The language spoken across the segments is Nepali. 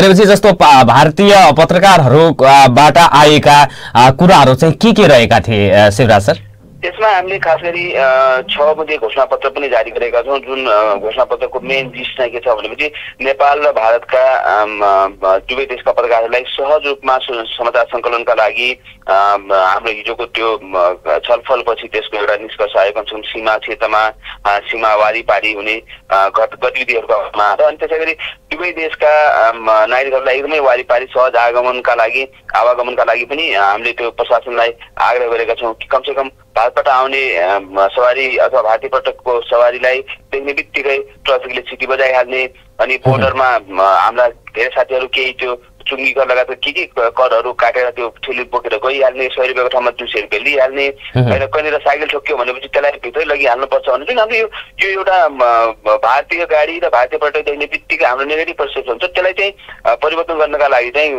भनेपछि जस्तो भारतीय पत्रकारहरूबाट आएका कुराहरू चाहिँ के के रहेका थिए शिवराज सर? त्यसमा हामीले खास गरी छ बुँदे घोषणापत्र पनि जारी गरेका छौँ जुन घोषणापत्रको मेन जिस चाहिँ के छ भनेपछि नेपाल र भारतका दुवै देशका पत्रकारहरूलाई सहज रूपमा समाचार सङ्कलनका लागि हाम्रो हिजोको त्यो छलफलपछि त्यसको एउटा निष्कर्ष आएको छ सीमा क्षेत्रमा सीमा वारिपारी हुने गतिविधिहरूको र अनि त्यसै गरी दुवै देशका नागरिकहरूलाई एकदमै वारिपारी सहज आगमनका लागि आवागमनका लागि पनि हामीले त्यो प्रशासनलाई आग्रह गरेका छौँ कि कमसेकम भारतबाट आउने सवारी अथवा भारतीय पर्यटकको सवारीलाई देख्ने बित्तिकै ट्राफिकले सिटी बजाइहाल्ने अनि बोर्डरमा हाम्रा धेरै साथीहरू केही त्यो चुङ्गी कर के के करहरू काटेर त्यो ठेली बोकेर गइहाल्ने सय रुपियाँको ठाउँमा दुई सय रुपियाँ लिइहाल्ने। होइन कहीँनिर साइकल ठोक्यो भनेपछि त्यसलाई भित्रै लगिहाल्नुपर्छ भने जुन हाम्रो यो यो एउटा भारतीय गाडी र भारतीय पर्यटक देख्ने बित्तिकै हाम्रो नेगेटिभ पर्सेप्सन हुन्छ। त्यसलाई चाहिँ परिवर्तन गर्नका लागि चाहिँ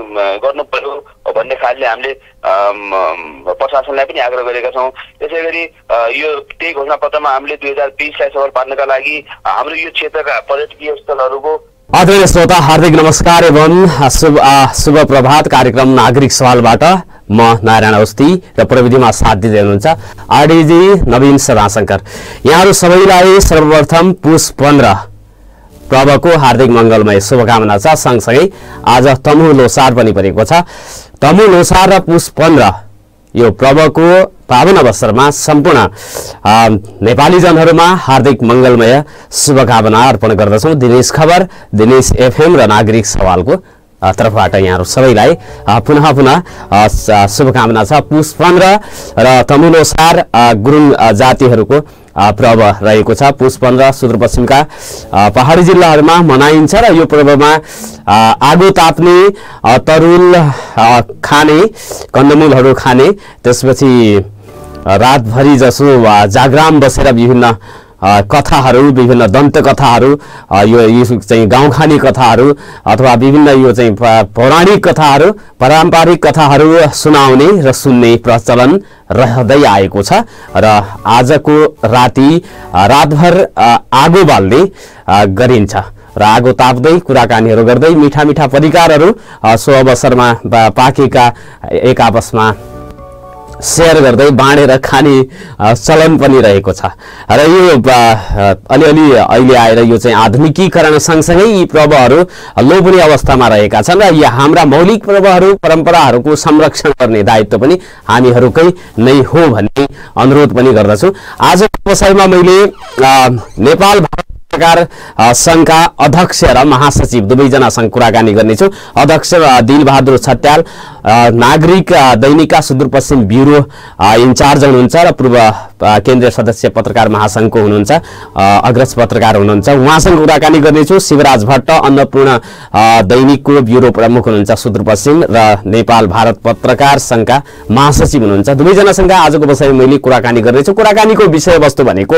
गर्नु पर्यो भन्ने खालले हामीले प्रशासनलाई पनि आग्रह गरेका छौँ। त्यसै गरी यो त्यही घोषणापत्रमा हामीले दुई हजार बिसलाई सफल पार्नका लागि हाम्रो यो क्षेत्रका पर्यटकीय स्थलहरूको आदरणीय श्रोता हार्दिक नमस्कार एवं शुभ शुभ प्रभात कार्यक्रम नागरिक सवालबाट म नारायण अवस्थी र प्रविधिमा साथ दिँदै हुनुहुन्छ आरडिजी नवीन सदाशङ्कर यहाँहरू सबैलाई सर्वप्रथम पुष पन्ध्र पर्वको हार्दिक मङ्गलमय शुभकामना छ। सँगसँगै आज तमु लोसार पनि परेको छ। तमु लोसार र पुष पन्ध्र यो पर्वको पावन अवसरमा सम्पूर्ण नेपालीजनहरूमा हार्दिक मङ्गलमय शुभकामना अर्पण गर्दछौँ। दिनेश खबर दिनेश एफएम र नागरिक सवालको तर्फबाट यहाँहरू सबैलाई पुनः पुनः शुभकामना छ। पुष पन्ध्र र तमुलोसार गुरुङ जातिहरूको पर्व रहेको छ। पुष पन्ध्र सुदूरपश्चिमका पहाडी जिल्लाहरूमा मनाइन्छ र यो पर्वमा आगो ताप्ने तरुल खाने कन्दमूलहरू खाने त्यसपछि रातभरि जसो जागराम बसेर विभिन्न कथाहरू विभिन्न दन्त कथाहरू आ, यो चाहिँ गाउँखाने कथाहरू अथवा विभिन्न यो चाहिँ पौराणिक कथाहरू पारम्परिक कथाहरू सुनाउने र सुन्ने प्रचलन रहँदै आएको छ। र आजको राति रातभर आगो बाल्ने गरिन्छ। र आगो ताप्दै कुराकानीहरू गर्दै मिठा मिठा परिकारहरू सो अवसरमा पाकेका एक आपसमा सेयर गर्दै बाँडेर खाने चलन पनि रहेको छ। र यो अलिअलि अहिले आएर यो चाहिँ आधुनिकीकरण सँगसँगै यी पर्वहरू लोभनी अवस्थामा रहेका छन् र यी हाम्रा मौलिक पर्वहरू परम्पराहरूको संरक्षण गर्ने दायित्व पनि हामीहरूकै नै हो भन्ने अनुरोध पनि गर्दछु। आजको विषयमा मैले नेपाल भारत पत्रकार अ, सङ्घका अध्यक्ष र महासचिव दुवैजनासँग कुराकानी गर्नेछु। अध्यक्ष अ, दिलबहादुर छत्याल नागरिक दैनिका सुदूरपश्चिम ब्युरो इन्चार्ज हुनुहुन्छ र पूर्व केन्द्रीय सदस्य पत्रकार महासङ्घको हुनुहुन्छ अग्रज पत्रकार हुनुहुन्छ। उहाँसँग कुराकानी गर्नेछु। शिवराज भट्ट अन्नपूर्ण दैनिकको ब्युरो प्रमुख हुनुहुन्छ सुदूरपश्चिम र नेपाल भारत पत्रकार सङ्घका महासचिव हुनुहुन्छ। दुवैजनासँग आजको विषयमा मैले कुराकानी गर्नेछु। कुराकानीको विषयवस्तु भनेको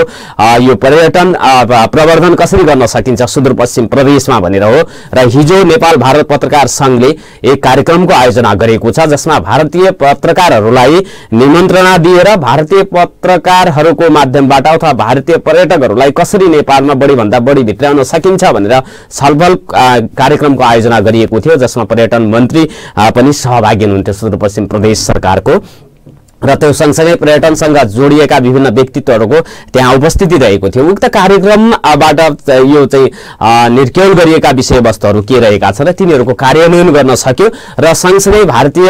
यो पर्यटन प्रवर्धन कसरी गर्न सकिन्छ सुदूरपश्चिम प्रदेशमा भनेर हो। र हिजो नेपाल भारत पत्रकार सङ्घले एक कार्यक्रमको आयोजना गरेको छ जसमा भारतीय पत्रकारहरूलाई निमन्त्रणा दिएर भारतीय पत्रकारहरूको माध्यमबाट अथवा भारतीय पर्यटकहरूलाई कसरी नेपालमा बढीभन्दा बढी भित्राउन सकिन्छ भनेर छलफल कार्यक्रमको आयोजना गरिएको थियो जसमा पर्यटन मन्त्री पनि सहभागी हुनुहुन्थ्यो। सुदूरपश्चिम प्रदेश सरकारको र त्यो सँगसँगै पर्यटनसँग जोडिएका विभिन्न व्यक्तित्वहरूको त्यहाँ उपस्थिति रहेको थियो। उक्त कार्यक्रमबाट यो चाहिँ निर्क्यौल गरिएका विषयवस्तुहरू के रहेका छन् र तिनीहरूको कार्यान्वयन गर्न सक्यो र सँगसँगै भारतीय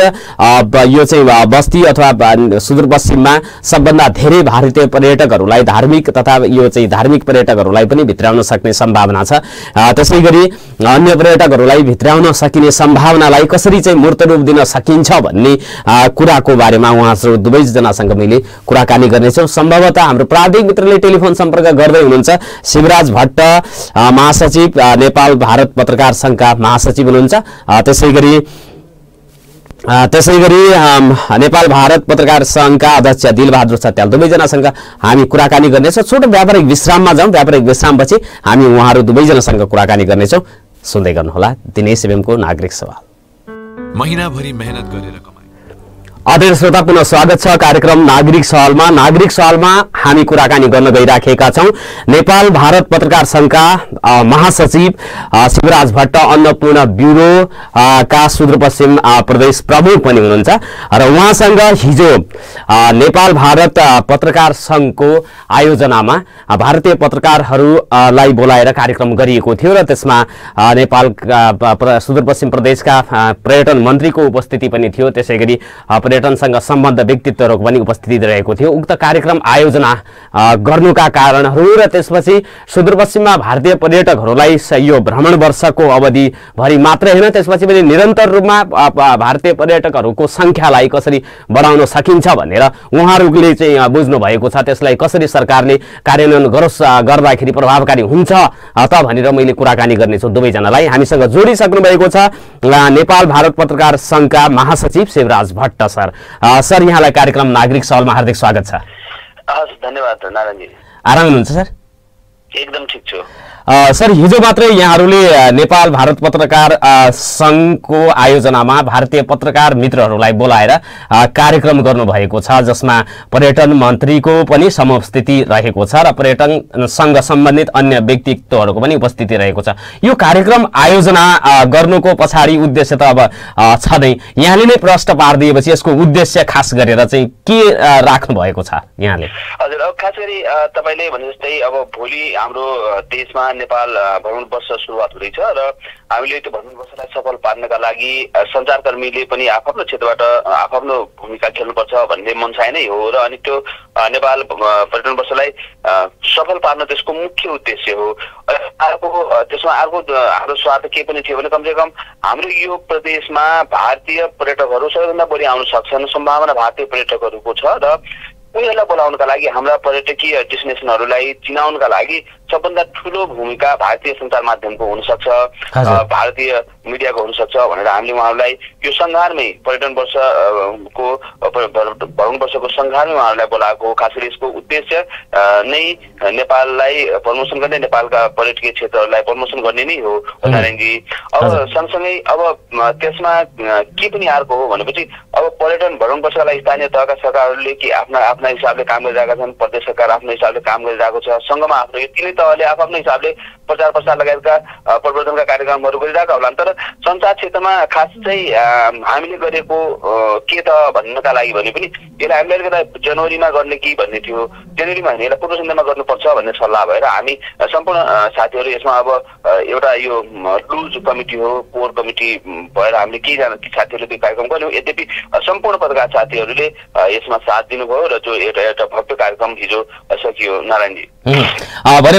यो चाहिँ बस्ती अथवा सुदूरपश्चिममा सबभन्दा धेरै भारतीय पर्यटकहरूलाई धार्मिक तथा यो चाहिँ धार्मिक पर्यटकहरूलाई पनि भित्राउन सक्ने सम्भावना छ। त्यसै गरी अन्य पर्यटकहरूलाई भित्राउन सकिने सम्भावनालाई कसरी चाहिँ मूर्त रूप दिन सकिन्छ भन्ने कुराको बारेमा उहाँहरू दुवैजनासँग मैले कुराकानी गर्नेछौँ। सम्भवतः हाम्रो प्राविधिक मित्रले टेलिफोन सम्पर्क गर्दै हुनुहुन्छ। शिवराज भट्ट महासचिव नेपाल भारत पत्रकार सङ्घका महासचिव हुनुहुन्छ। त्यसै गरी त्यसै गरी नेपाल भारत पत्रकार सङ्घका अध्यक्ष दिलबहादुर सत्याल दुवैजनासँग हामी कुराकानी गर्नेछौँ। छोटो व्यापारिक विश्राममा जाउँ। व्यापारिक विश्रामपछि हामी उहाँहरू दुवैजनासँग कुराकानी गर्नेछौँ। सुन्दै गर्नुहोला दिनेश एवमको नागरिक सवाल। महिनाभरि मेहनत गरेर आदरणीय श्रोता पुनः स्वागत छ कार्यक्रम नागरिक सवालमा। नागरिक सवालमा हामी कुराकानी गर्न गइराखेका छौँ। नेपाल भारत पत्रकार सङ्घका महासचिव शिवराज भट्ट अन्नपूर्ण ब्युरो का सुदूरपश्चिम प्रदेश प्रमुख पनि हुनुहुन्छ। र उहाँसँग हिजो नेपाल भारत पत्रकार सङ्घको आयोजनामा भारतीय पत्रकारहरूलाई बोलाएर कार्यक्रम गरिएको थियो र त्यसमा प्र- सुदूरपश्चिम प्रदेशका पर्यटन मन्त्रीको उपस्थिति पनि थियो। त्यसै गरी पर्यटनसँग सम्बद्ध व्यक्तित्वहरूको पनि उपस्थिति रहेको थियो। उक्त कार्यक्रम आयोजना गर्नुका कारणहरू र त्यसपछि सुदूरपश्चिममा भारतीय पर्यटकहरूलाई यो भ्रमण वर्षको अवधिभरि मात्रै होइन त्यसपछि पनि निरन्तर रूपमा भारतीय पर्यटकहरूको सङ्ख्यालाई कसरी बढाउन सकिन्छ भनेर उहाँहरूले चाहिँ बुझ्नु भएको छ। त्यसलाई कसरी सरकारले कार्यान्वयन गरोस् गर्दाखेरि प्रभावकारी हुन्छ त भनेर मैले कुराकानी गर्नेछु दुवैजनालाई। हामीसँग जोडिसक्नु भएको छ नेपाल भारत पत्रकार सङ्घका महासचिव शिवराज भट्ट सर। अ, सर यहाँलाई कार्यक्रम नागरिक सवालमा हार्दिक स्वागत छ। हस् धन्यवाद नारायणजी। आराम हुनुहुन्छ सर? एकदम ठिक छु। सर हिजो मात्रै यहाँहरूले नेपाल भारत पत्रकार सङ्घको आयोजनामा भारतीय पत्रकार मित्रहरूलाई बोलाएर कार्यक्रम गर्नुभएको छ जसमा पर्यटन मन्त्रीको पनि समस्थिति रहेको छ र पर्यटनसँग सम्बन्धित अन्य व्यक्तित्वहरूको पनि उपस्थिति रहेको छ। यो कार्यक्रम आयोजना गर्नुको पछाडि उद्देश्य त अब अ, छ नै यहाँले नै प्रश्न पारिदिएपछि यसको उद्देश्य खास गरेर चाहिँ के राख्नु भएको छ यहाँले? हजुर अब खास गरी तपाईँले भने जस्तै अब भोलि हाम्रो देशमा नेपाल भ्रमण वर्ष सुरुवात हुँदैछ र हामीले त्यो भ्रमण वर्षलाई सफल पार्नका लागि सञ्चारकर्मीले पनि आफ्नो क्षेत्रबाट आफ्नो भूमिका खेल्नुपर्छ भन्ने मनसाय नै हो र अनि त्यो नेपाल पर्यटन वर्षलाई सफल पार्न त्यसको मुख्य उद्देश्य हो। अर्को त्यसमा अर्को हाम्रो स्वार्थ के पनि थियो भने कमसेकम हाम्रो यो प्रदेशमा भारतीय पर्यटकहरू सबैभन्दा बढी आउन सक्छन् सम्भावना भारतीय पर्यटकहरूको छ र उनीहरूलाई बोलाउनका लागि हाम्रा पर्यटकीय डेस्टिनेसनहरूलाई चिनाउनका लागि सबभन्दा ठुलो भूमिका भारतीय सञ्चार माध्यमको हुनसक्छ भारतीय मिडियाको हुनसक्छ भनेर हामीले उहाँहरूलाई यो सङ्घारमै पर्यटन वर्ष अ, को अ, प- भ- भ्रमण वर्षको सङ्घारमै उहाँहरूलाई बोलाएको हो। खास गरी यसको उद्देश्य नै नेपाललाई प्रमोसन गर्ने नेपालका पर्यटकीय क्षेत्रहरूलाई प्रमोसन गर्ने नै हो नारायणजी अब। सँगसँगै अब त्यसमा के पनि अर्को हो भनेपछि अब पर्यटन भ्रमण वर्षका लागि स्थानीय तहका सरकारहरूले कि आफ्ना आफ्ना हिसाबले काम गरिरहेका छन् प्रदेश सरकार आफ्नो हिसाबले काम गरिरहेको छ सङ्घमा आफ्नो यो तिनै तहले आफ्नो हिसाबले प्रचार प्रसार लगायतका प्रवर्धनका कार्यक्रमहरू गरिरहेका होलान्। तर सञ्चार क्षेत्रमा खास चाहिँ हामीले गरेको के त भन्नका लागि भने पनि यसलाई हामीले अलिकति जनवरीमा गर्ने कि भन्ने थियो जनवरीमा होइन यसलाई पूर्व सन्ध्यामा गर्नुपर्छ भन्ने सल्लाह भएर हामी सम्पूर्ण साथीहरू यसमा अब एउटा यो लुज कमिटी हो कोर कमिटी भएर हामीले केहीजना साथीहरूले त्यो कार्यक्रम गर्यौँ। यद्यपि सम्पूर्ण पत्रकार साथीहरूले यसमा साथ दिनुभयो र जो एउटा एउटा भव्य कार्यक्रम हिजो सकियो नारायणजी।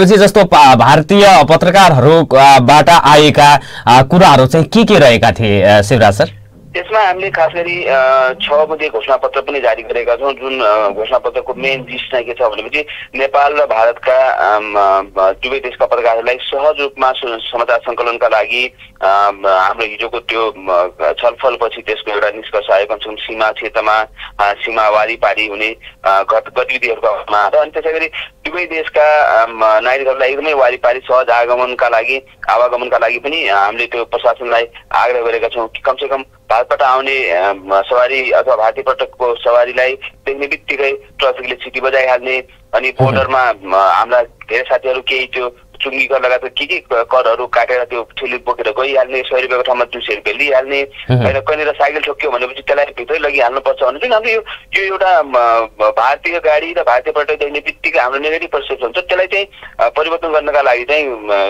भनेपछि जस्तो भारतीय पत्रकारहरूबाट आएका कुराहरू चाहिँ के के रहेका थिए शिवराज सर? त्यसमा हामीले खास गरी छ बुँदे घोषणापत्र पनि जारी गरेका छौँ जुन अ, घोषणापत्रको मेन जिस चाहिँ के छ भनेपछि नेपाल र भारतका दुवै देशका पत्रकारहरूलाई सहज रूपमा समाचार सङ्कलनका लागि हाम्रो हिजोको त्यो छलफलपछि त्यसको एउटा निष्कर्ष आयो कमसेकम सीमा क्षेत्रमा सीमा वारिपारी हुने गतिविधिहरूको र अनि त्यसै गरी दुवै देशका नागरिकहरूलाई एकदमै वारिपारी सहज आगमनका लागि आवागमनका लागि पनि हामीले त्यो प्रशासनलाई आग्रह गरेका छौँ कि कमसेकम भारतबाट आउने सवारी अथवा भारतीय पर्यटकको सवारीलाई देख्ने बित्तिकै ट्राफिकले सिटी बजाइहाल्ने अनि बोर्डरमा हाम्रा धेरै साथीहरू केही त्यो चुङ्गी कर लगायत के के करहरू काटेर त्यो ठेली बोकेर गइहाल्ने सय रुपियाँको ठाउँमा दुई सय रुपियाँ लिइहाल्ने। होइन कहीँनिर साइकल ठोक्यो भनेपछि त्यसलाई भित्रै लगिहाल्नुपर्छ भने जुन हाम्रो यो यो एउटा भारतीय गाडी र भारतीय पर्यटक देख्ने बित्तिकै हाम्रो नेगेटिभ पर्सेप्सन हुन्छ। त्यसलाई चाहिँ परिवर्तन गर्नका लागि चाहिँ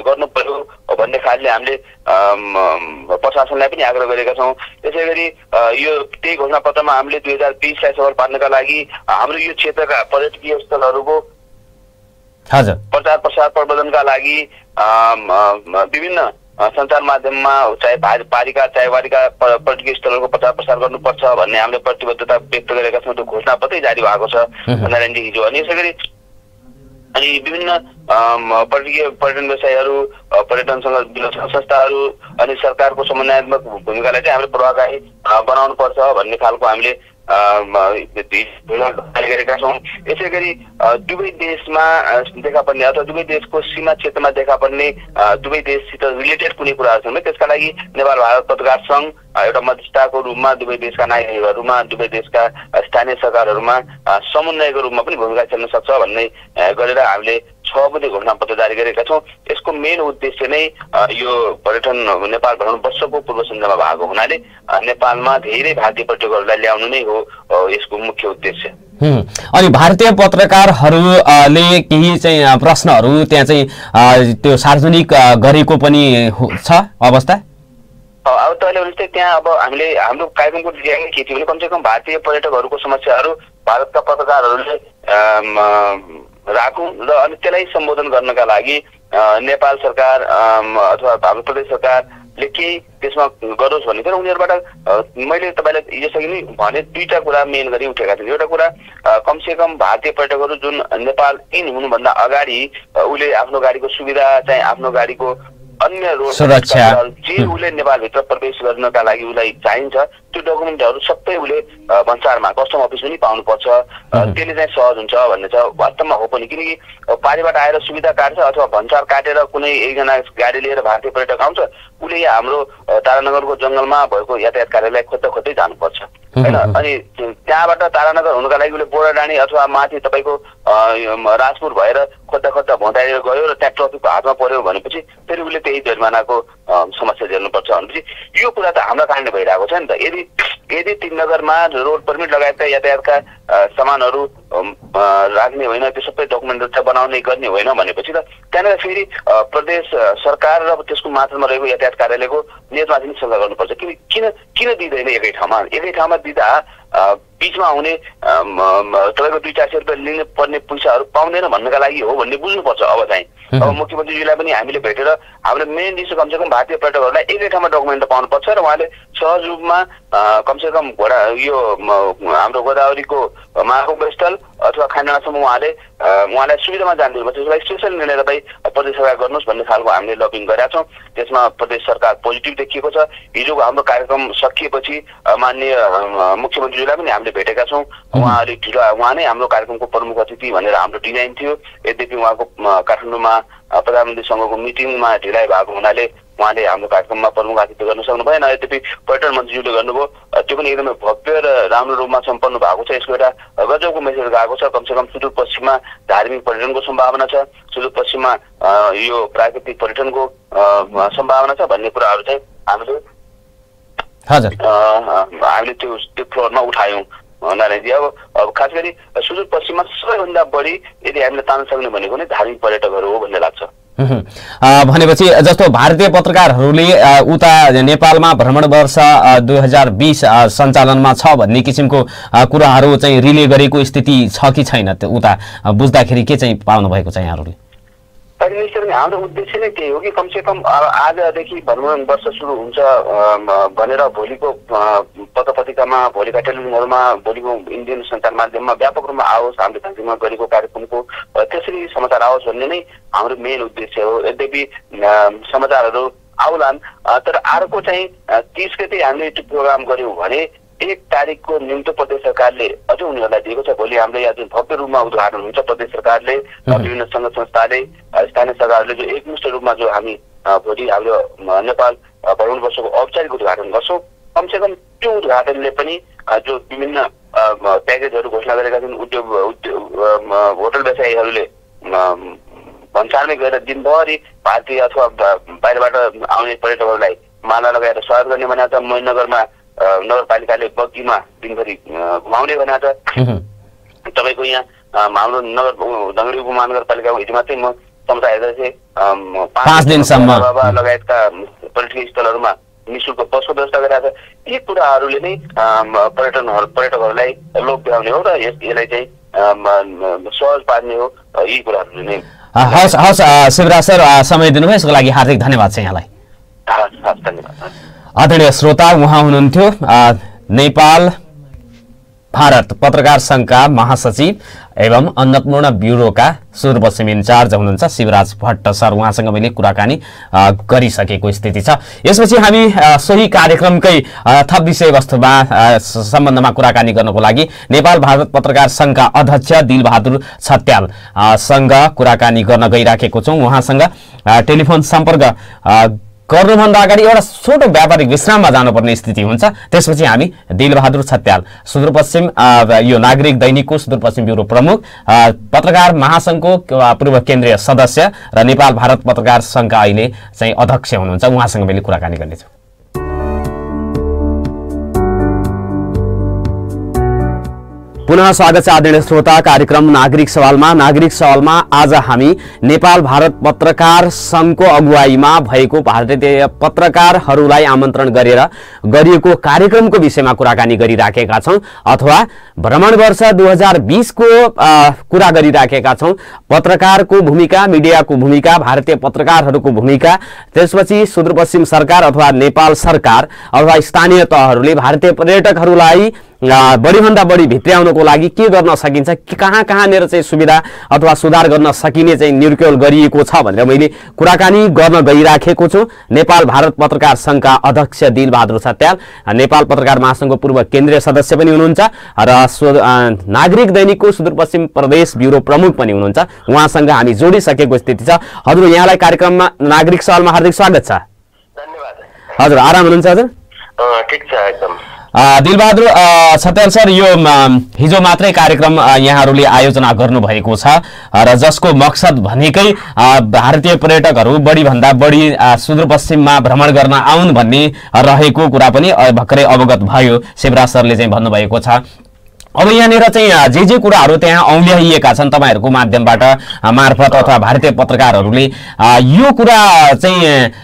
गर्नु पर्यो भन्ने खालले हामीले प्रशासनलाई पनि आग्रह गरेका छौँ। त्यसै गरी यो त्यही घोषणापत्रमा हामीले दुई हजार बिसलाई सफल पार्नका लागि हाम्रो यो क्षेत्रका पर्यटकीय स्थलहरूको प्रचार प्रसार प्रवर्धनका लागि विभिन्न सञ्चार माध्यममा चाहे पारिका चाहे वारिका पर्यटकीय स्थलहरूको प्रचार प्रसार गर्नुपर्छ भन्ने हामीले प्रतिबद्धता व्यक्त गरेका छौँ। त्यो घोषणापत्रै जारी भएको छ नारायणजी हिजो। अनि यसै गरी अनि विभिन्न पर्यटकीय पर्यटन व्यवसायहरू पर्यटनसँग संस्थाहरू अनि सरकारको समन्वयात्मक भूमिकालाई चाहिँ हामीले प्रभावकारी अ, बनाउनु पर्छ भन्ने खालको हामीले गरेका छौँ। यसै गरी दुवै देशमा देखा पर्ने अथवा दुवै देशको सीमा क्षेत्रमा देखा पर्ने दुवै देशसित रिलेटेड कुनै कुराहरू छन् त्यसका लागि नेपाल भारत पत्रकार सङ्घ एउटा मध्यस्थताको रूपमा दुवै देशका नागरिकहरूमा दुवै देशका स्थानीय सरकारहरूमा समन्वयको रूपमा पनि भूमिका खेल्न सक्छ भन्ने गरेर हामीले छ बुधे घोषणापत्र जारी गरेका छौँ। यसको मेन उद्देश्य नै यो पर्यटन नेपाल भ्रमण वर्षको पूर्व सन्ध्यामा भएको हुनाले नेपालमा धेरै भारतीय पर्यटकहरूलाई ल्याउनु नै हो यसको मुख्य उद्देश्य। अनि भारतीय पत्रकारहरूले केही चाहिँ प्रश्नहरू त्यहाँ चाहिँ त्यो सार्वजनिक गरेको पनि छ अवस्था? अब भने जस्तै त्यहाँ अब हामीले हाम्रो कार्यक्रमको डिजाइन के थियो भने कमसेकम भारतीय पर्यटकहरूको समस्याहरू भारतका पत्रकारहरूले राखौँ र अनि त्यसलाई सम्बोधन गर्नका लागि नेपाल सरकार अथवा हाम्रो प्रदेश सरकारले केही त्यसमा गरोस् भन्ने थियो र उनीहरूबाट मैले तपाईँलाई यसअघि नै भने दुईवटा कुरा मेन गरी उठेका थिए एउटा कुरा कमसेकम भारतीय पर्यटकहरू जुन नेपाल इन हुनुभन्दा अगाडि उसले आफ्नो गाडीको सुविधा चाहिँ आफ्नो गाडीको अन्य रोड। जे उसले नेपालभित्र प्रवेश गर्नका लागि उसलाई चाहिन्छ त्यो डकुमेन्टहरू सबै उसले भन्सारमा कस्टम अफिस पनि पाउनुपर्छ। त्यसले चाहिँ सहज हुन्छ भन्ने छ। वास्तवमा हो पनि किनकि पारिबाट आएर सुविधा काट्छ अथवा भन्सार काटेर कुनै एकजना गाडी लिएर भारतीय पर्यटक आउँछ उसले यहाँ हाम्रो तारानगरको जङ्गलमा भएको यातायात कार्यालय खोज्दा खोज्दै जानुपर्छ। होइन? अनि त्यहाँबाट तारानगर हुनुका लागि उसले बोराडाँडी अथवा माथि तपाईँको राजपुर भएर खोज्दा खोज्दा भोँदाएर गयो र त्यहाँ ट्रफिकको हातमा पर्यो भनेपछि फेरि उसले त्यही जरिमानाको समस्या झेल्नुपर्छ भनेपछि यो कुरा त हाम्रा कारणले भइरहेको छ नि त। यदि यदि ती नगरमा रोड पर्मिट लगायतका यातायातका सामानहरू राख्ने होइन त्यो सबै डकुमेन्टहरू चाहिँ बनाउने गर्ने होइन भनेपछि त त्यहाँनिर फेरि प्रदेश सरकार र त्यसको मात्रामा रहेको यातायात कार्यालयको नियतमाथि पनि सल्लाह गर्नुपर्छ। किन किन किन दिँदैन एकै ठाउँमा? एकै ठाउँमा दिँदा बिचमा आउने तपाईँको दुई चार सय रुपियाँ लिनु पर्ने पैसाहरू पाउँदैन भन्नका लागि हो भन्ने बुझ्नुपर्छ अब चाहिँ। अब मुख्यमन्त्रीजीलाई पनि हामीले भेटेर हाम्रो मेन इस्यु कमसेकम भारतीय पर्यटकहरूलाई एकै ठाउँमा डकुमेन्ट त पाउनुपर्छ र उहाँले सहज रूपमा कमसेकम घोडा यो हाम्रो गोदावरीको महाकुम्भ स्थल अथवा खानडाँडासम्म उहाँले उहाँलाई सुविधामा जान दिनुपर्छ त्यसलाई स्पेसल निर्णय तपाईँ प्रदेश सरकार गर्नुहोस् भन्ने खालको हामीले लबिङ गरेका छौँ। त्यसमा प्रदेश सरकार पोजिटिभ देखिएको छ। हिजोको हाम्रो कार्यक्रम सकिएपछि अ, मुख्यमन्त्रीलाई पनि हामीले भेटेका छौँ। उहाँ अलिक ढिलो उहाँ नै हाम्रो कार्यक्रमको प्रमुख अतिथि भनेर हाम्रो डिजाइन थियो। यद्यपि उहाँको काठमाडौँमा प्रधानमन्त्रीसँगको मिटिङमा ढिलाइ भएको हुनाले उहाँले हाम्रो कार्यक्रममा प्रमुख अतिथि गर्न सक्नु भएन यद्यपि पर्यटन मन्त्रीज्यूले गर्नुभयो त्यो पनि एकदमै भव्य र राम्रो रूपमा सम्पन्न भएको छ। यसको एउटा गजबको मेसेज गएको छ। कमसेकम सुदूरपश्चिममा धार्मिक पर्यटनको सम्भावना छ। सुदूरपश्चिममा यो प्राकृतिक पर्यटनको सम्भावना छ भन्ने कुराहरू चाहिँ हामीले हामीले त्यो त्यो फ्लोरमा उठायौँ। अ, नारायणजी अब अब खास गरी सुदूरपश्चिममा सबैभन्दा बढी यदि हामीले तान्न सक्ने भनेको नै धार्मिक पर्यटकहरू हो भन्ने लाग्छ। भनेपछि जस्तो भारतीय पत्रकारहरूले उता नेपालमा भ्रमण वर्ष दुई हजार बिस सञ्चालनमा छ भन्ने किसिमको कुराहरू चाहिँ रिले गरेको स्थिति छ कि छैन? उता बुझ्दाखेरि के चाहिँ पाउनु भएको छ यहाँहरूले? निश्चय पनि हाम्रो उद्देश्य नै त्यही हो कि कमसेकम आजदेखि भ्रमण वर्ष सुरु हुन्छ भनेर भोलिको पत्र पत्रिकामा भोलिका टेलिभिजनहरूमा भोलिको इन्डियन सञ्चार माध्यममा व्यापक रूपमा आओस् हामीले दार्जिलिङमा गरेको कार्यक्रमको त्यसरी समाचार आओस् भन्ने नै हाम्रो मेन उद्देश्य हो। यद्यपि समाचारहरू आउलान् तर अर्को चाहिँ तिस गते हामीले त्यो प्रोग्राम गऱ्यौँ भने एक तारिकको निम्तो प्रदेश सरकारले अझ उनीहरूलाई दिएको छ भोलि हाम्रो यहाँ जुन भव्य रूपमा उद्घाटन हुन्छ प्रदेश सरकारले विभिन्न सङ्घ संस्थाले स्थानीय सरकारले जो एकमुष्ट रूपमा जो हामी भोलि हाम्रो नेपाल भ्रमण वर्षको औपचारिक उद्घाटन गर्छौँ। कमसेकम त्यो उद्घाटनले पनि जो विभिन्न प्याकेजहरू घोषणा गरेका छन् उद्योग होटल व्यवसायीहरूले भन्सारमै गएर दिनभरि भारतीय अथवा बाहिरबाट आउने पर्यटकहरूलाई माला लगाएर स्वागत गर्ने भनेको छ। मैनगरमा नगरपालिकाले बग्गीमा दिनभरि घुमाउने छ हुँ। तपाईँको यहाँ हाम्रो नगर दङ्गडी उपमहानगरपालिकाको हिजो मात्रै म हेर्दै अम, पाँच दिनसम्म। लगायतका पर्यटकीय स्थलहरूमा निशुल्क बसको व्यवस्था गरिरहेको छ यी कुराहरूले नै पर्यटनहरू पर्यटकहरूलाई लोभ देखाउने हो र यस यसलाई चाहिँ सहज पार्ने हो यी कुराहरूले नै हवस् अ, शिवराज सर समय दिनुभयो यसको लागि हार्दिक धन्यवाद छ यहाँलाई हस् हस् धन्यवाद आदरणीय श्रोता उहाँ हुनुहुन्थ्यो नेपाल भारत पत्रकार संघका महासचिव एवं अन्नपूर्ण ब्युरोका सुदूरपश्चिम इन्चार्ज हुनुहुन्छ शिवराज भट्ट सर। उहाँसँग मैले कुराकानी गरिसकेको स्थिति छ। यसपछि हामी सोही कार्यक्रमकै थप विषयवस्तुमा सम्बन्धमा कुराकानी गर्नको लागि नेपाल भारत पत्रकार संघका अध्यक्ष दिलबहादुर छत्याल अ, सँग कुराकानी गर्न गइराखेको छौँ। उहाँसँग टेलिफोन सम्पर्क गर्नुभन्दा अगाडि एउटा छोटो व्यापारिक विश्राममा जानुपर्ने स्थिति हुन्छ। त्यसपछि हामी दिलबहादुर छत्याल सुदूरपश्चिम यो नागरिक दैनिकको सुदूरपश्चिम ब्युरो प्रमुख पत्रकार महासङ्घको पूर्व केन्द्रीय सदस्य र नेपाल भारत पत्रकार सङ्घका अहिले चाहिँ अध्यक्ष हुनुहुन्छ। उहाँसँग मैले कुराकानी गर्नेछु। पुनः स्वागत छ आदरणीय श्रोता कार्यक्रम नागरिक सवालमा। नागरिक सवालमा आज हामी नेपाल भारत पत्रकार सङ्घको अगुवाईमा भएको भारतीय पत्रकारहरूलाई आमन्त्रण गरेर गरिएको कार्यक्रमको विषयमा कुराकानी गरिराखेका छौँ अथवा भ्रमण वर्ष दुई हजार बिसको कुरा गरिराखेका छौँ। पत्रकारको भूमिका मिडियाको भूमिका भारतीय पत्रकारहरूको भूमिका त्यसपछि सुदूरपश्चिम सरकार अथवा नेपाल सरकार अथवा स्थानीय तहहरूले भारतीय पर्यटकहरूलाई बढीभन्दा बढी भित्र्याउनको लागि के गर्न सकिन्छ? कहाँ कहाँनिर चाहिँ सुविधा अथवा सुधार गर्न सकिने चाहिँ निर्क्योल गरिएको छ भनेर मैले कुराकानी गर्न गइराखेको छु। नेपाल भारत पत्रकार सङ्घका अध्यक्ष दिलबहादुर सत्याल नेपाल पत्रकार महासङ्घको पूर्व केन्द्रीय सदस्य पनि हुनुहुन्छ र नागरिक दैनिकको सुदूरपश्चिम प्रदेश ब्युरो प्रमुख पनि हुनुहुन्छ। उहाँसँग हामी जोडिसकेको स्थिति छ। हजुर यहाँलाई कार्यक्रममा नागरिक सवालमा हार्दिक स्वागत छ। धन्यवाद। हजुर आराम हुनुहुन्छ हजुर? ठिक छ एकदम। दिलबहादुर छत्याल सर यो हिजो मात्रै कार्यक्रम यहाँहरूले आयोजना गर्नुभएको छ। र जसको मकसद भनेकै भारतीय पर्यटकहरू बढीभन्दा बढी सुदूरपश्चिममा भ्रमण गर्न आउन् भन्ने रहेको कुरा पनि भर्खरै अवगत भयो शिवराज सरले चाहिँ भन्नुभएको छ। अब यहाँनिर चाहिँ जे जे कुराहरू त्यहाँ औल्याइएका छन् तपाईँहरूको माध्यमबाट मार्फत अथवा भारतीय पत्रकारहरूले यो कुरा चाहिँ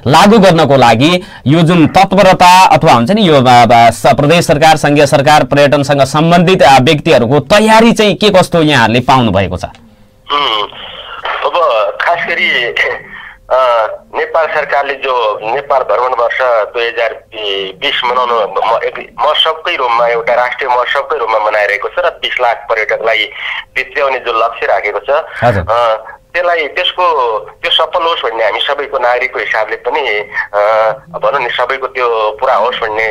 लागू गर्नको लागि यो जुन तत्परता अथवा हुन्छ नि यो प्रदेश सरकार सङ्घीय सरकार पर्यटनसँग सम्बन्धित व्यक्तिहरूको तयारी चाहिँ के कस्तो यहाँहरूले पाउनु भएको छ। अब खास गरी नेपाल सरकारले जो नेपाल भ्रमण वर्ष दुई हजार बिस मनाउनु म एक- महोत्सवकै रूपमा एउटा राष्ट्रिय महोत्सवकै रूपमा मनाइरहेको छ र बिस लाख पर्यटकलाई भित्र्याउने जो लक्ष्य राखेको छ त्यसलाई त्यसको त्यो सफल होस् भन्ने हामी सबैको नागरिकको हिसाबले पनि भनौँ नि सबैको त्यो पुरा होस् भन्ने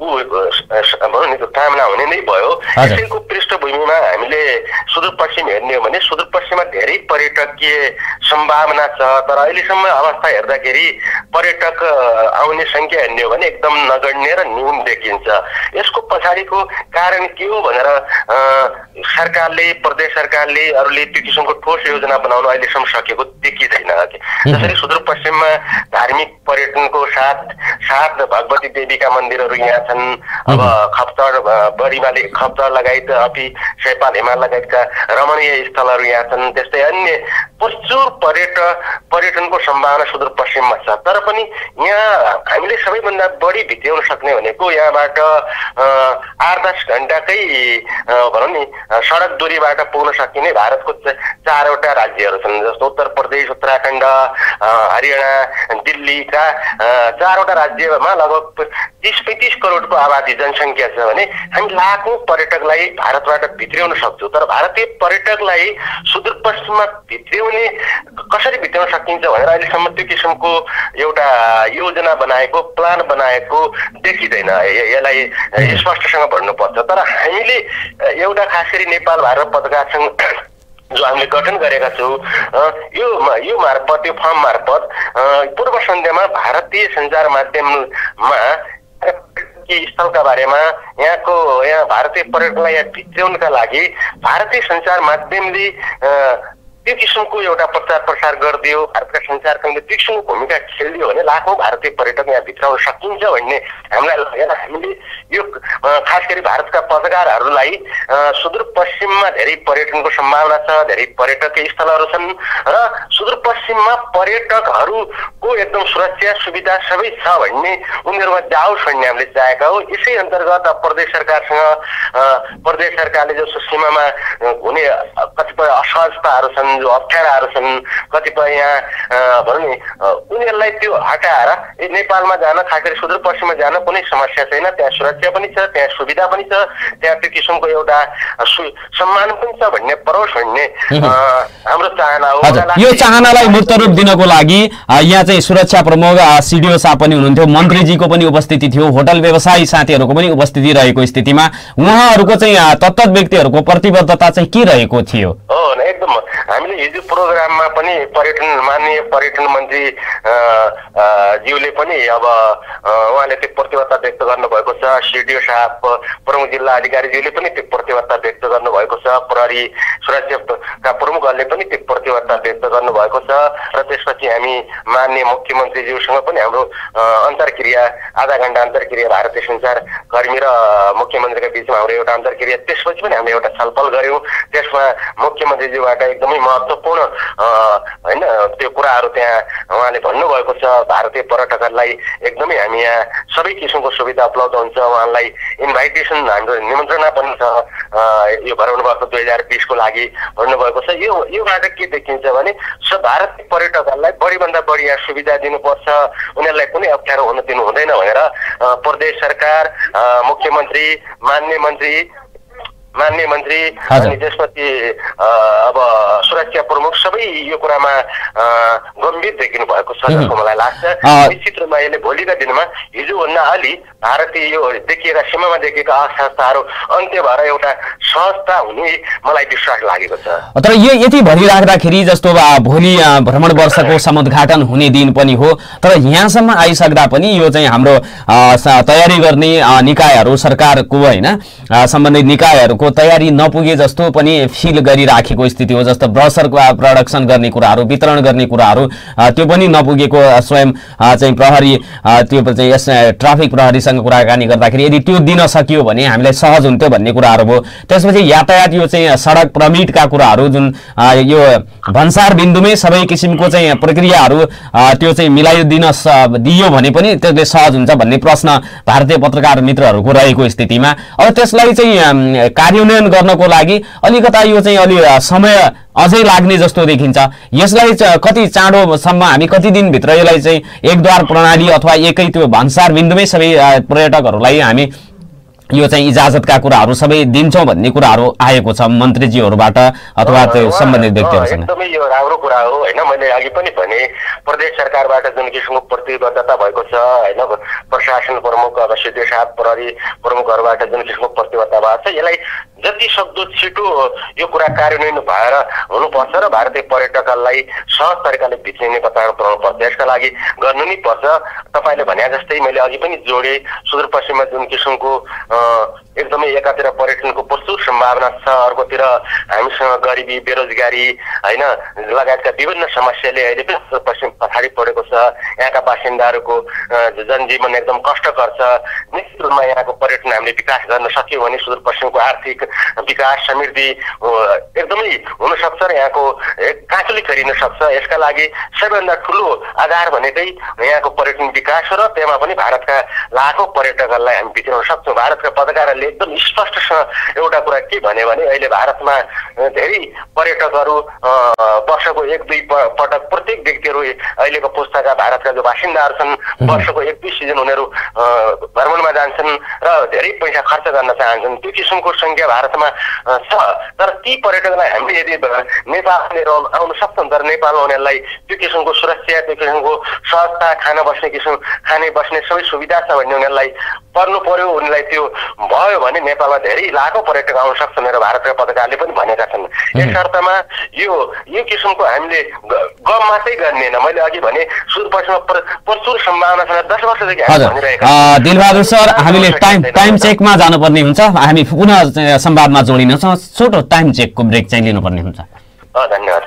ऊ भनौँ नि त्यो कामना हुने नै भयो। यसैको पृष्ठभूमिमा हामीले सुदूरपश्चिम हेर्ने हो भने सुदूरपश्चिममा धेरै पर्यटकीय सम्भावना छ तर अहिलेसम्म अवस्था हेर्दाखेरि पर्यटक आउने सङ्ख्या हेर्ने हो भने एकदम नगण्य र न्यून देखिन्छ यसको पछाडिको कारण के हो भनेर सरकारले प्रदेश सरकारले अरूले त्यो किसिमको ठोस योजना बनाउन अहिलेसम्म सकेको देखिँदैन जसरी सुदूरपश्चिममा धार्मिक पर्यटनको साथ साथ भगवती देवीका मन्दिरहरू यहाँ छन्। अब खप्तर बढीमाले खप्तर लगायत अपि शेर्पाल हिमाल लगायतका रमणीय स्थलहरू यहाँ छन्। त्यस्तै अन्य प्रचुर पर्यटक पर्यटनको सम्भावना सुदूरपश्चिममा छ। तर पनि यहाँ हामीले सबैभन्दा बढी भित्र्याउन सक्ने भनेको यहाँबाट आठ दस घन्टाकै भनौँ नि सडक दूरीबाट पुग्न सकिने भारतको चारवटा राज्यहरू छन्। जस्तो उत्तर प्रदेश उत्तराखण्ड हरियाणा दिल्लीका चारवटा राज्यमा लगभग तिस पैँतिस करोडको आबादी जनसङ्ख्या छ भने हामी लाखौँ पर्यटकलाई भारतबाट भित्र्याउन सक्छौँ। तर भारतीय पर्यटकलाई सुदूरपश्चिममा भित्र्याउने कसरी भित्र्याउन सकिन्छ भनेर अहिलेसम्म त्यो किसिमको एउटा योजना बनाएको प्लान बनाएको देखिँदैन। यसलाई स्पष्टसँग भन्नुपर्छ। तर हामीले एउटा खास गरी नेपाल भारत पत्रकार सङ्घ जो हामीले गठन गरेका छौँ यो यो मार्फत यो फर्म मार्फत पूर्व सन्ध्यामा भारतीय सञ्चार माध्यममा के स्थलका बारेमा यहाँको यहाँ भारतीय पर्यटकलाई यहाँ भित्र्याउनका लागि भारतीय सञ्चार माध्यमले त्यो किसिमको एउटा प्रचार प्रसार गरिदियो भारतका सञ्चार त्यो किसिमको भूमिका खेलिदियो भने लाखौँ भारतीय पर्यटक यहाँ भित्राउन सकिन्छ भन्ने हामीलाई लागेर हामीले यो खास गरी भारतका पत्रकारहरूलाई सुदूरपश्चिममा धेरै पर्यटनको सम्भावना छ धेरै पर्यटकीय स्थलहरू छन् र सुदूरपश्चिममा पर्यटकहरूको एकदम सुरक्षा सुविधा सबै छ भन्ने उनीहरूमा जाओस् भन्ने हामीले चाहेका हो। यसै अन्तर्गत प्रदेश सरकारसँग प्रदेश सरकारले जस्तो सीमामा हुने कतिपय असहजताहरू छन् छन् जो अप्ठ्याराहरू छन् कतिपय यहाँ भनौँ नि उनीहरूलाई त्यो हटाएर नेपालमा जान खास गरी सुदूरपश्चिममा जान कुनै समस्या छैन त्यहाँ सुरक्षा पनि छ त्यहाँ सुविधा पनि छ त्यहाँ त्यो किसिमको एउटा सम्मान पनि छ भन्ने परोस् भन्ने हजुर यो चाहनालाई मूर्त रूप दिनको लागि यहाँ चाहिँ सुरक्षा प्रमुख सिडिओ साहब पनि हुनुहुन्थ्यो। मन्त्रीजीको पनि उपस्थिति थियो। होटल व्यवसायी साथीहरूको पनि उपस्थिति रहेको स्थितिमा। उहाँहरूको चाहिँ तत्त व्यक्तिहरूको प्रतिबद्धता चाहिँ के रहेको थियो? एकदम। हामीले हिजो प्रोग्राममा पनि पर्यटन माननीय पर्यटन मन्त्री ज्यूले पनि अब उहाँले त्यो प्रतिबद्धता व्यक्त गर्नुभएको छ। सिडिओ साहब प्रमुख जिल्ला अधिकारीज्यूले पनि त्यो प्रतिबद्धता व्यक्त गर्नुभएको छ। प्रहरी सुरक्षाका प्रमुखहरूले पनि त्यो प्रतिबद्धता व्यक्त गर्नुभएको छ र त्यसपछि हामी माननीय मुख्यमन्त्रीज्यूसँग पनि हाम्रो अन्तर्क्रिया आधा घन्टा अन्तर्क्रिया भारतीय सञ्चार कर्मी र मुख्यमन्त्रीका बिचमा हाम्रो एउटा अन्तर्क्रिया त्यसपछि पनि हामीले एउटा छलफल गऱ्यौँ। त्यसमा मुख्यमन्त्रीज्यूबाट एकदमै महत्त्वपूर्ण होइन त्यो कुराहरू त्यहाँ उहाँले भन्नुभएको छ। भारतीय पर्यटकहरूलाई एकदमै हामी यहाँ सबै किसिमको सुविधा उपलब्ध हुन्छ। उहाँलाई इन्भाइटेसन हाम्रो निमन्त्रणा पनि छ। यो भ्रमण वर्ष दुई हजार बिसको लागि भन्नुभएको छ। यो योबाट के देखिन्छ भने भारतीय पर्यटकहरूलाई बढीभन्दा बढी यहाँ सुविधा दिनुपर्छ। उनीहरूलाई कुनै अप्ठ्यारो हुन दिनु हुँदैन भनेर प्रदेश सरकार मुख्यमन्त्री मान्य मन्त्री मान्य मन्त्री। अनि त्यसपछि अब सुरक्षा प्रमुख सबै यो कुरामा गम्भीर देखिनु भएको छ जस्तो मलाई लाग्छ। निश्चित रूपमा यसले भोलिका दिनमा हिजोभन्दा अलि भारतीय यो देखिएका सीमामा देखिएका असंस्थाहरू अन्त्य भएर एउटा सहजता हुने मलाई विश्वास लागेको छ। तर यो यति भनिराख्दाखेरि जस्तो भोलि भ्रमण वर्षको समुद्घाटन हुने दिन पनि हो। तर यहाँसम्म आइसक्दा पनि यो चाहिँ हाम्रो तयारी गर्ने निकायहरू सरकारको होइन सम्बन्धित निकायहरूको तयारी नपुगे जस्तो पनि फिल गरिराखेको स्थिति हो जस्तो ब्रसरको प्रडक्सन गर्ने कुराहरू वितरण गर्ने कुराहरू त्यो पनि नपुगेको स्वयं चाहिँ प्रहरी त्यो चाहिँ यस ट्राफिक प्रहरीसँग कुराकानी गर्दाखेरि यदि त्यो दिन सकियो भने हामीलाई सहज हुन्थ्यो भन्ने कुराहरू भयो। त्यसपछि यातायात यो चाहिँ सडक प्रमिटका कुराहरू जुन यो भन्सार बिन्दुमै सबै किसिमको चाहिँ प्रक्रियाहरू त्यो चाहिँ मिलाइदिन दियो भने पनि त्यसले सहज हुन्छ भन्ने प्रश्न भारतीय पत्रकार मित्रहरूको रहेको स्थितिमा। अब त्यसलाई चाहिँ कार्यान्वयन गर्नको लागि अलिकता यो चाहिँ अलि समय अझै लाग्ने जस्तो देखिन्छ। यसलाई कति चाँडोसम्म हामी कति दिनभित्र यसलाई चाहिँ एकद्वार प्रणाली अथवा एकै त्यो भन्सार बिन्दुमै सबै पर्यटकहरूलाई हामी यो चाहिँ इजाजतका कुराहरू सबै दिन्छौँ भन्ने कुराहरू आएको छ मन्त्रीजीहरूबाट अथवा सम्बन्धित व्यक्तिहरूसँग? एकदमै यो राम्रो कुरा हो होइन? मैले अघि पनि भने प्रदेश सरकारबाट जुन किसिमको प्रतिबद्धता भएको छ होइन? प्रशासन प्रमुख अब सिद्धि साहब प्रहरी प्रमुखहरूबाट जुन किसिमको प्रतिबद्धता भएको छ यसलाई जति सक्दो छिटो यो कुरा कार्यान्वयन भएर हुनुपर्छ र भारतीय पर्यटकहरूलाई सहज तरिकाले भित्रिने नेपालमा पुऱ्याउनुपर्छ यसका लागि गर्नु नै पर्छ। तपाईँले भने जस्तै मैले अघि पनि जोडेँ सुदूरपश्चिममा जुन किसिमको एकदमै एकातिर पर्यटनको सम्भावना छ। अर्कोतिर हामीसँग गरिबी बेरोजगारी होइन लगायतका विभिन्न समस्याले अहिले सुदूरपश्चिम पछाडि परेको छ। यहाँका बासिन्दाहरूको जनजीवन एकदम कष्टकर छ। निश्चित रूपमा यहाँको पर्यटन हामीले विकास गर्न सक्यौँ भने सुदूरपश्चिमको आर्थिक विकास समृद्धि एकदमै हुनसक्छ र यहाँको काँचुली खरिन सक्छ यसका लागि सबैभन्दा ठुलो आधार भनेकै यहाँको पर्यटन विकास हो र त्यहाँ पनि भारतका लाखौँ पर्यटकहरूलाई हामी भित्राउन सक्छौँ। भारतका पत्रकारहरूले एकदम स्पष्टसँग एउटा कुरा के भन्यो भने अहिले भारतमा धेरै पर्यटकहरू वर्षको एक दुई पटक प्रत्येक व्यक्तिहरू अहिलेको पुस्ताका भारतका जो बासिन्दाहरू छन् वर्षको एक दुई सिजन उनीहरू भ्रमणमा जान्छन् र धेरै पैसा खर्च गर्न चाहन्छन्। त्यो किसिमको सङ्ख्या भारतमा छ। तर ती पर्यटकलाई हामीले यदि नेपाल आउन सक्छौँ तर नेपालमा उनीहरूलाई त्यो किसिमको सुरक्षा त्यो किसिमको सहजता खान बस्ने किसिम खाने बस्ने सबै सुविधा छ भन्ने उनीहरूलाई पर्नु पर्यो उनीहरूलाई त्यो भयो भने नेपालमा धेरै लाखौँ पर्यटक आउन सक्छन् भनेर भारतका पत्रकारले पनि भनेका छन्। यस अर्थमा यो यो किसिमको हामीले गम मात्रै गर्ने होइन मैले अघि भने सुदूरपश्चिममा प्र- प्रचुर सम्भावना छ दस वर्षदेखि भनिरहेका। दिलबहादुर सर हामीले टाइम टाइम चेकमा जानुपर्ने हुन्छ। हामी पुनः संवादमा जोडिनेछौँ। छोटो टाइम चेकको ब्रेक चाहिँ लिनुपर्ने हुन्छ। अँ, धन्यवाद।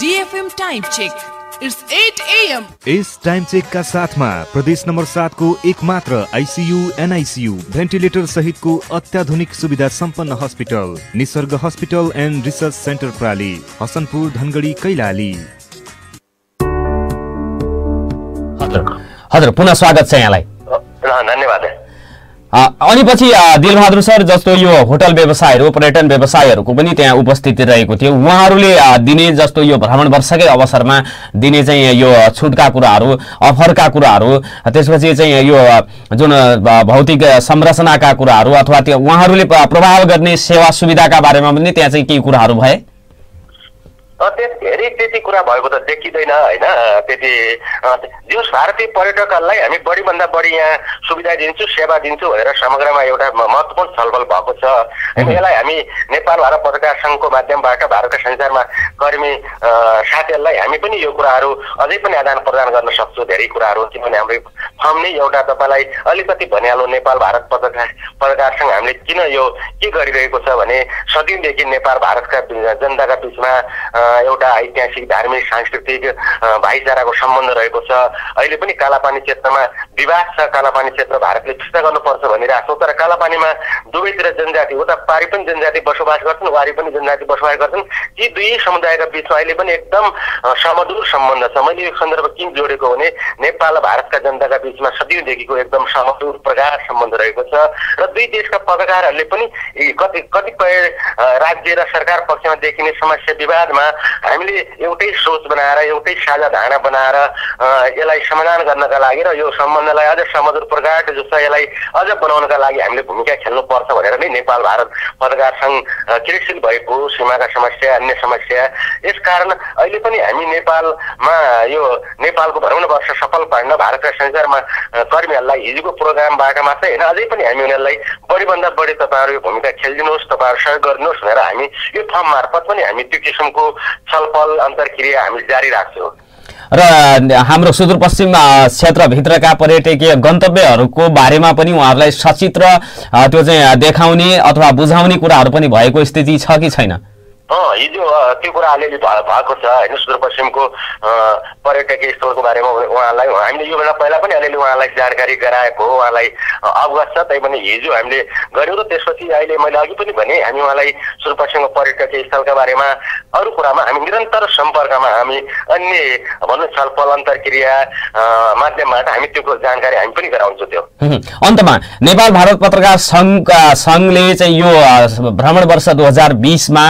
DFM time check. It's 8 a.m. इस टाइम चेक का साथमा प्रदेश नम्बर सातको एक मात्र आइसियु एनआइसियु भेन्टिलेटर सहितको अत्याधुनिक सुविधा सम्पन्न hospital Nisarga hospital and research centre प्राली Hasanpur Dhangadhi Kailali. हजुर। पुनः स्वागत छ यहाँलाई। धन्यवाद। अनि पछि दिलबहादुर सर जस्तो यो होटल व्यवसायहरू पर्यटन व्यवसायहरूको पनि त्यहाँ उपस्थिति रहेको थियो। उहाँहरूले दिने जस्तो यो भ्रमण वर्षकै अवसरमा दिने चाहिँ यो छुटका कुराहरू अफरका कुराहरू त्यसपछि चाहिँ यो जुन भौतिक संरचनाका कुराहरू अथवा त्यो उहाँहरूले प्रभाव गर्ने सेवा सुविधाका बारेमा पनि त्यहाँ चाहिँ केही कुराहरू भए? त्यस धेरै त्यति कुरा भएको त देखिँदैन होइन? त्यति जस भारतीय पर्यटकहरूलाई हामी बढीभन्दा बढी यहाँ सुविधा दिन्छु सेवा दिन्छु भनेर समग्रमा एउटा महत्त्वपूर्ण छलफल भएको छ। होइन यसलाई हामी नेपाल भारत पत्रकार सङ्घको माध्यमबाट भारतका संसारमा कर्मी साथीहरूलाई हामी पनि यो कुराहरू अझै पनि आदान प्रदान गर्न सक्छौँ धेरै कुराहरू किनभने हाम्रो फर्म नै एउटा तपाईँलाई अलिकति भनिहालौँ नेपाल भारत पत्रकार पत्रकार सङ्घ हामीले किन यो के गरिरहेको छ भने सदिनदेखि नेपाल भारतका जनताका बिचमा एउटा ऐतिहासिक धार्मिक सांस्कृतिक भाइचाराको सम्बन्ध रहेको छ। अहिले पनि कालापानी क्षेत्रमा विवाद छ कालापानी क्षेत्र भारतले फिर्ता गर्नुपर्छ भनिरहेको छ। तर कालापानीमा दुवैतिर जनजाति उता पारि पनि जनजाति बसोबास गर्छन् वारि पनि जनजाति बसोबास गर्छन्। ती दुई समुदायका बिचमा अहिले पनि एकदम समधुर सम्बन्ध छ। मैले यो सन्दर्भ किन जोडेको भने नेपाल र भारतका जनताका बिचमा सदियौँदेखिको एकदम समधुर प्रगाढ सम्बन्ध रहेको छ। र दुई देशका पत्रकारहरूले पनि कति कतिपय राज्य र सरकार पक्षमा देखिने समस्या विवादमा हामीले एउटै सोच बनाएर एउटै साझा धारणा बनाएर यसलाई समाधान गर्नका लागि र यो सम्बन्धलाई अझ समधुर प्रगाढ जो छ यसलाई अझ बनाउनका लागि हामीले भूमिका खेल्नुपर्छ भनेर नै नेपाल भारत पत्रकार सङ्घ क्रियाशील भएको सीमाका समस्या अन्य समस्या यसकारण अहिले पनि हामी नेपालमा यो नेपालको भ्रमण वर्ष सफल पार्न भारतका संसारमा कर्मीहरूलाई हिजोको प्रोग्रामबाट मात्रै होइन अझै पनि हामी उनीहरूलाई बढीभन्दा बढी तपाईँहरू यो भूमिका खेलिदिनुहोस् तपाईँहरू सहयोग गरिदिनुहोस् भनेर हामी यो फर्म मार्फत पनि हामी त्यो किसिमको छलफल अन्तर्क्रिया हामी जारी राख्छौँ। र हाम्रो सुदूरपश्चिम क्षेत्रभित्रका पर्यटकीय गन्तव्यहरूको बारेमा पनि उहाँहरूलाई सचित्र त्यो चाहिँ देखाउने अथवा बुझाउने कुराहरू पनि भएको स्थिति छ कि छैन? हिजो त्यो कुरा अलिअलि भएको छ होइन सुदूरपश्चिमको पर्यटकीय स्थलको बारेमा उहाँलाई हामीले योभन्दा पहिला पनि अलिअलि उहाँलाई जानकारी गराएको हो उहाँलाई अवगत छ तैपनि हिजो हामीले गऱ्यौँ र त्यसपछि अहिले मैले अघि पनि भने हामी उहाँलाई सुदूरपश्चिमको पर्यटकीय स्थलका बारेमा अरू कुरामा हामी निरन्तर सम्पर्कमा हामी अन्य भनौँ छलफल अन्तर्क्रिया माध्यमबाट हामी त्यो जानकारी हामी पनि गराउँछौँ त्यो। अन्तमा नेपाल भारत पत्रकार सङ्घका सङ्घले चाहिँ यो भ्रमण वर्ष दुई हजार बिसमा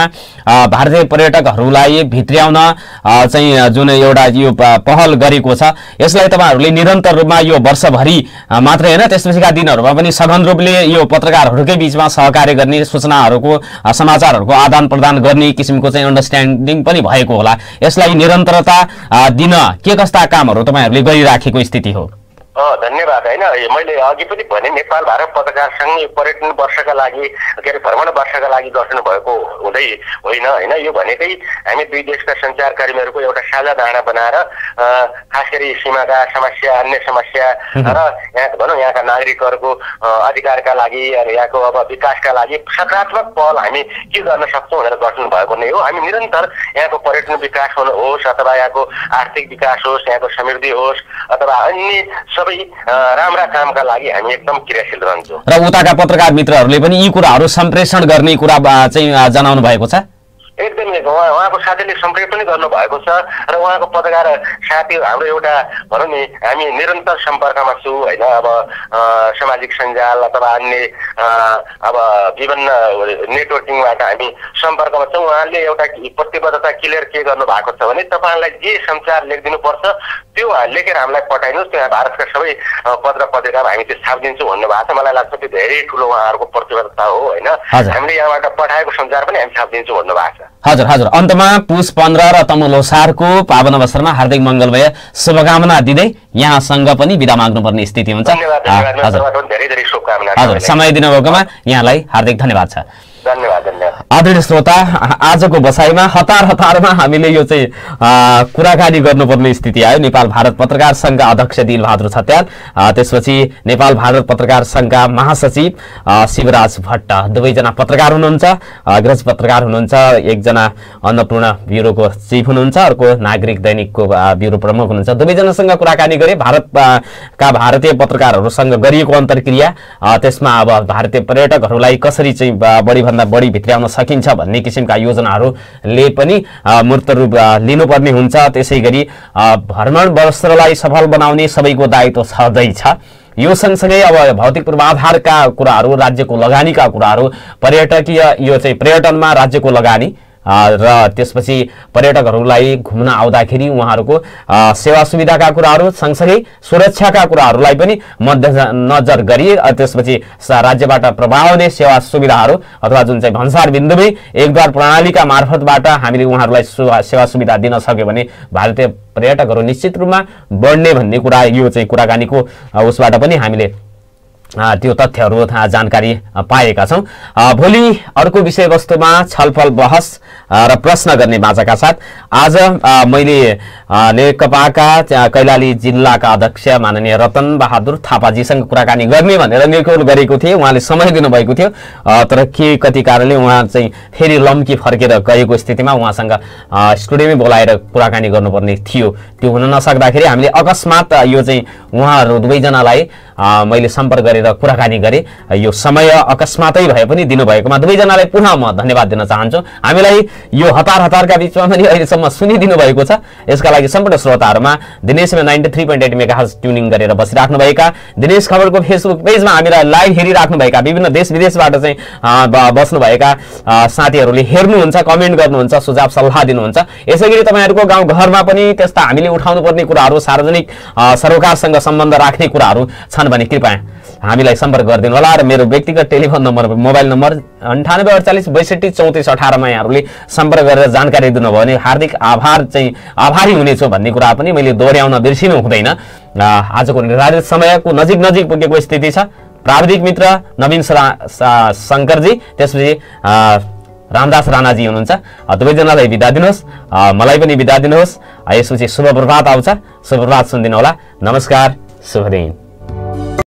भारतीय पर्यटकहरूलाई भित्र्याउन चाहिँ जुन एउटा यो पहल गरेको छ यसलाई तपाईँहरूले निरन्तर रूपमा यो वर्षभरि मात्रै होइन त्यसपछिका दिनहरूमा पनि सघन रूपले यो पत्रकारहरूकै बिचमा सहकार्य गर्ने सूचनाहरूको समाचारहरूको आदान प्रदान गर्ने किसिमको चाहिँ अन्डरस्ट्यान्डिङ पनि भएको होला। यसलाई निरन्तरता दिन के कस्ता कामहरू तपाईँहरूले गरिराखेको स्थिति हो? धन्यवाद होइन। मैले अघि पनि भने नेपाल भारत पत्रकार सङ्घ यो पर्यटन वर्षका लागि के अरे भ्रमण वर्षका लागि गठन भएको हुँदै होइन होइन। यो भनेकै हामी दुई देशका सञ्चारकर्मीहरूको एउटा साझा धारणा बनाएर खास गरी सीमाका समस्या अन्य समस्या र यहाँ भनौँ यहाँका नागरिकहरूको अधिकारका लागि यहाँको अब विकासका लागि सकारात्मक पहल हामी के गर्न सक्छौँ भनेर गठन भएको नै हो। हामी निरन्तर यहाँको पर्यटन विकास होस् अथवा यहाँको आर्थिक विकास होस् यहाँको समृद्धि होस् अथवा अन्य सबै राम्रा कामका लागि हामी एकदम क्रियाशील रहन्छौँ। र उताका पत्रकार मित्रहरूले पनि यी कुराहरू सम्प्रेषण गर्ने कुरा चाहिँ जनाउनु भएको छ। एकदमै उहाँ उहाँको साथीले सम्पर्क पनि गर्नुभएको छ र उहाँको पत्रकार साथी हाम्रो एउटा भनौँ नि हामी निरन्तर सम्पर्कमा छु होइन? अब सामाजिक सञ्जाल अथवा अन्य अब विभिन्न नेटवर्किङबाट हामी सम्पर्कमा छौँ। उहाँले एउटा प्रतिबद्धता क्लियर के गर्नु भएको छ भने तपाईँहरूलाई जे संसार लेखिदिनुपर्छ त्यो लेखेर हामीलाई पठाइनुहोस् त्यहाँ भारतका सबै पत्र पत्रिकामा हामी त्यो छापिदिन्छौँ भन्नुभएको छ। मलाई लाग्छ त्यो धेरै ठुलो उहाँहरूको प्रतिबद्धता हो होइन। हामीले यहाँबाट पठाएको सञ्चार पनि हामी छापिदिन्छौँ भन्नुभएको छ। हजुर हजुर। अन्तमा पुष पन्ध्र र तमु लोसारको पावन अवसरमा हार्दिक मङ्गलमय शुभकामना दिँदै यहाँसँग पनि विदा माग्नुपर्ने स्थिति हुन्छ। हजुर। हजुर। समय दिनुभएकोमा यहाँलाई हार्दिक धन्यवाद छ। धन्यवाद धन्यवाद। आदरणीय श्रोता आजको बसाइमा हतार हतारमा हामीले यो चाहिँ कुराकानी गर्नुपर्ने स्थिति आयो। नेपाल भारत पत्रकार सङ्घका अध्यक्ष दिलबहादुर छत्याल त्यसपछि नेपाल भारत पत्रकार सङ्घका महासचिव शिवराज भट्ट। दुवैजना पत्रकार हुनुहुन्छ अग्रज पत्रकार हुनुहुन्छ। एकजना अन्नपूर्ण ब्युरोको चिफ हुनुहुन्छ अर्को नागरिक दैनिकको ब्युरो प्रमुख हुनुहुन्छ। दुवैजनासँग कुराकानी गरे भारत आ, का भारतीय पत्रकारहरूसँग गरिएको अन्तर्क्रिया त्यसमा अब भारतीय पर्यटकहरूलाई कसरी चाहिँ बढीभन्दा बढी भित्र्याउन सकिन्छ भन्ने किसिमका योजनाहरूले पनि मूर्त रूप लिनुपर्ने हुन्छ। त्यसै गरी भ्रमण वर्षलाई सफल बनाउने सबैको दायित्व छँदैछ। यो सँगसँगै अब भौतिक पूर्वाधारका कुराहरू राज्यको लगानीका कुराहरू पर्यटकीय यो चाहिँ पर्यटनमा राज्यको लगानी र त्यसपछि पर्यटकहरूलाई घुम्न आउँदाखेरि उहाँहरूको सेवा सुविधाका कुराहरू सँगसँगै सुरक्षाका कुराहरूलाई पनि मध्यनजर गरी अ, त्यसपछि राज्यबाट प्रभाव हुने सेवा सुविधाहरू अथवा जुन चाहिँ भन्सार बिन्दुमै एकद्वार प्रणालीका मार्फतबाट हामीले उहाँहरूलाई सेवा सुविधा दिन सक्यो भने भारतीय पर्यटकहरू निश्चित रूपमा बढ्ने भन्ने कुरा यो चाहिँ कुराकानीको उसबाट पनि हामीले त्यो तथ्यहरू थाहा जानकारी पाएका छौँ। भोलि अर्को विषयवस्तुमा छलफल बहस र प्रश्न गर्ने बाचाका साथ आज मैले नेकपाका कैलाली जिल्लाका अध्यक्ष माननीय रतन बहादुर थापाजीसँग कुराकानी गर्ने भनेर निर्कोल गरेको थिएँ। उहाँले समय दिनुभएको थियो। तर के कति कारणले उहाँ चाहिँ फेरि लम्की फर्केर गएको स्थितिमा उहाँसँग स्टुडियोमै बोलाएर कुराकानी गर्नुपर्ने थियो। त्यो हुन नसक्दाखेरि हामीले अकस्मात यो चाहिँ उहाँहरू दुवैजनालाई मैले सम्पर्क गरेर कुराकानी गरेँ। यो समय अकस्मातै भए पनि दिनुभएकोमा दुवैजनालाई पुनः म धन्यवाद दिन चाहन्छु। हामीलाई यो हतार हतारका बिचमा पनि अहिलेसम्म सुनिदिनु भएको छ। यसका लागि सम्पूर्ण श्रोताहरूमा दिनेशमा ninety three point eight mega tuning गरेर बसिराख्नुभएका। दिनेश खबरको फेसबुक पेजमा हामीलाई लाइभ हेरिराख्नुभएका विभिन्न देश विदेशबाट चाहिँ बस्नुभएका साथीहरूले हेर्नुहुन्छ कमेन्ट गर्नुहुन्छ सुझाव सल्लाह दिनुहुन्छ। यसै गरी तपाईँहरूको गाउँ घरमा पनि त्यस्ता हामीले उठाउनु पर्ने कुराहरू सार्वजनिक सरोकारसँग सम्बन्ध राख्ने कुराहरू छन् भने कृपया हामीलाई सम्पर्क गरिदिनु होला र मेरो व्यक्तिगत टेलिफोन नम्बर मोबाइल नम्बर अन्ठानब्बे अडचालिस बैसठी चौतिस अठारमा यहाँहरूले सम्पर्क गरेर जानकारी दिनुभयो भने हार्दिक आभार चाहिँ आभारी हुनेछु भन्ने कुरा पनि मैले दोहोऱ्याउन बिर्सिनु हुँदैन। आजको निर्धारित समयको नजिक नजिक पुगेको स्थिति छ। प्राविधिक मित्र नवीन शङ्करजी त्यसपछि रामदास राणाजी हुनुहुन्छ। दुवैजनालाई बिदा दिनुहोस्। मलाई पनि बिदा दिनुहोस्। यसपछि शुभ प्रभात आउँछ। शुभ प्रभात सुनिदिनु होला। नमस्कार। शुभ दिन।